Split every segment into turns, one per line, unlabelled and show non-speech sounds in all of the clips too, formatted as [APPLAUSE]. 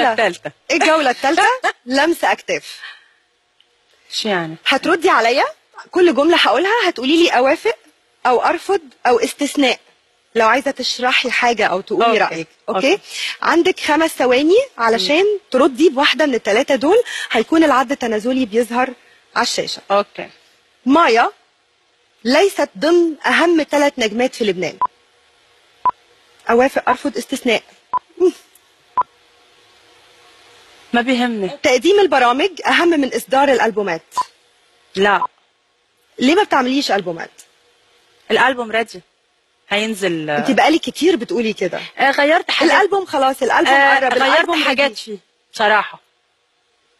الجولة
الثالثة
الجولة الثالثة [LAUGHS] لمس أكتاف.
شو يعني؟
هتردي عليا؟ كل جملة هقولها هتقولي لي أوافق أو أرفض أو استثناء. لو عايزة تشرحي حاجة أو تقولي
okay.
رأيك okay.
okay.
عندك خمس ثواني علشان تردي بواحدة من الثلاثة دول. هيكون العد التنازلي بيظهر على الشاشة.
okay.
مايا ليست ضمن أهم ثلاث نجمات في لبنان. أوافق أرفض استثناء.
ما بيهمني.
تقديم البرامج أهم من إصدار الألبومات.
لا.
ليه ما بتعمليش ألبومات؟
الألبوم ready هينزل.
أنت بقالي كتير بتقولي كده.
آه غيرت حاجات.
الألبوم خلاص الألبوم
آه
قرب
غيرت
الالبوم
حاجات. فيه. بصراحة.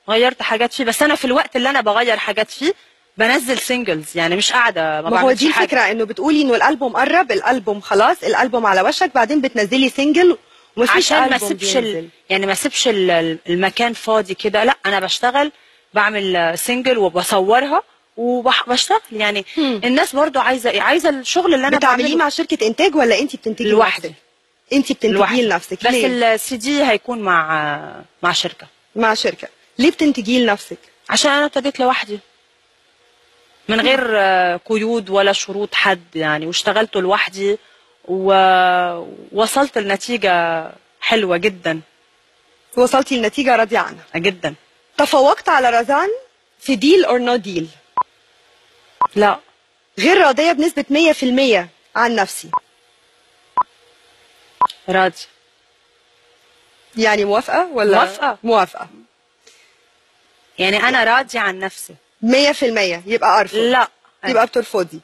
غيرت حاجات فيه. بس أنا في الوقت اللي أنا بغير حاجات فيه بنزل singles يعني مش قاعدة ما
ما هو دي. الفكرة إنه بتقولي إنه الألبوم قرب الألبوم خلاص الألبوم على وشك بعدين بتنزلي single ومفيش
عشان ما
ألبوم أسيبش.
ال... يعني ما أسيبش ال- المكان فاضي كده لا أنا بشتغل بعمل single وبصورها وبشتغل يعني
هم.
الناس برضو عايزه إيه عايزة الشغل اللي أنا
بتعمليه مع شركة إنتاج ولا انت بتنتجي
لوحدي.
انت بتنتجيه. لنفسك
بس؟ السي دي هيكون مع مع شركة
مع شركة ليه بتنتجيه لنفسك؟
عشان أنا ابتديت لوحدي من غير قيود ولا شروط حد يعني واشتغلت لوحدي ووصلت لنتيجه حلوة جدا.
وصلتي لنتيجه راضيه عنها
جدا.
تفوقت على رزان في Deal or No Deal
لا.
غير راضية بنسبة 100% عن نفسي.
راضي.
يعني موافقة ولا
موافقة.
موافقة؟
يعني أنا راضي عن نفسي.
100% يبقى أرفض.
لا.
يبقى بترفضي.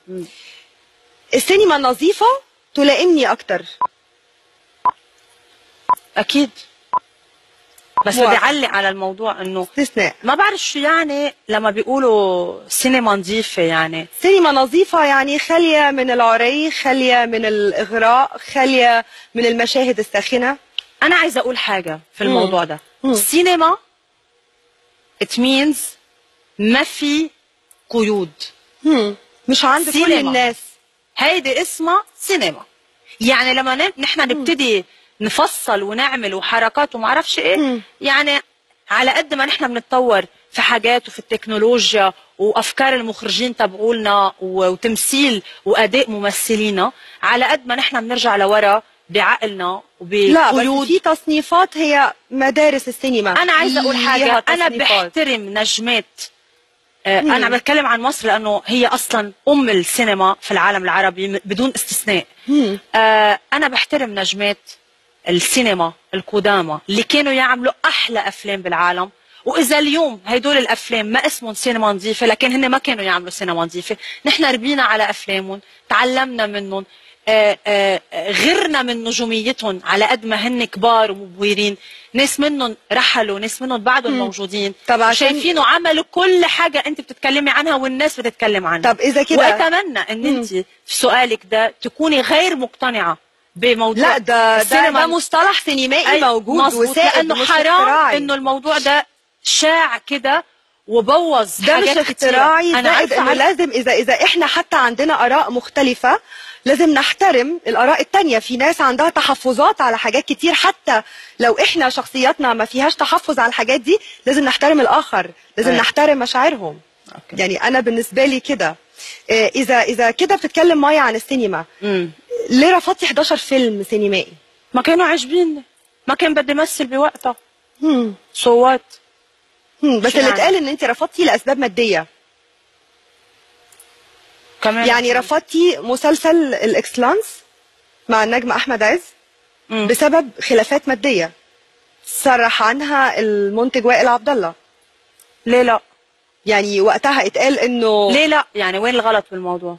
السينما النظيفة تلائمني أكتر
أكيد بس بدي. اعلق على الموضوع إنه
استثناء
ما بعرف شو يعني لما بيقولوا سينما نظيفة يعني
سينما نظيفة يعني خالية من العري خالية من الإغراء خالية من المشاهد الساخنة
أنا عايزة أقول حاجة في
مم.
الموضوع ده
مم.
السينما it means ما في قيود
هم. مش عند كل. الناس
هيدي اسمها سينما يعني لما نحن نبتدي نفصل ونعمل وحركات وما أعرفش
إيه.
يعني على قد ما نحن بنتطور في حاجات وفي التكنولوجيا وأفكار المخرجين تبعولنا وتمثيل وأداء ممثلينا على قد ما نحن بنرجع لورا بعقلنا
لا
وبقيود
في تصنيفات هي مدارس السينما
أنا
عايزة
أقول حاجة
أنا.
بحترم نجمات. أنا بتكلم عن مصر لأنه هي أصلا أم السينما في العالم العربي بدون استثناء. آه، أنا بحترم نجمات السينما القدامى اللي كانوا يعملوا أحلى أفلام بالعالم وإذا اليوم هدول الأفلام ما اسمهم سينما نظيفة لكن هن ما كانوا يعملوا سينما نظيفة نحن ربينا على أفلامهم تعلمنا منهم. غرنا من نجوميتهم على قد ما هن كبار ومبهرين ناس منهم رحلوا ناس منهم بعدهم
مم.
موجودين
طب عشان-
شايفينه عملوا كل حاجة انت بتتكلمي عنها والناس بتتكلم عنها
طب إذا كده
وأتمنى
إن.
انت في سؤالك ده تكوني غير مقتنعة بموضوع
لا ده ده, ده مصطلح سينمائي موجود وسائد
لأنه
مش
حرام. إنه الموضوع ده شاع كده وبوظ
ده مش
حاجات كتيرة.
اختراعي
أنا
زائد
إنه.
لازم اذا إذا إحنا حتى عندنا آراء مختلفة لازم نحترم الآراء التانية في ناس عندها تحفظات على حاجات كتير حتى لو إحنا شخصياتنا ما فيهاش تحفظ على الحاجات دي لازم نحترم الآخر لازم
أي.
نحترم مشاعرهم
أوكي.
يعني أنا بالنسبة لي كده آه، إذا إذا كده بتتكلم مايا عن السينما
مم.
ليه رفضتي 11 فيلم سينمائي
ما كانوا عاجبيني ما كان بدي امثل بوقتها. صوت.
بس اللي؟ اتقال إن أنت رفضتي لأسباب مادية
كمان.
يعني رفضتي مسلسل الإكسلانس مع النجم أحمد عز
مم.
بسبب خلافات مادية. صرح عنها المنتج وائل عبد الله.
ليه لا؟
يعني وقتها اتقال إنه
ليه لا؟ يعني وين الغلط بالموضوع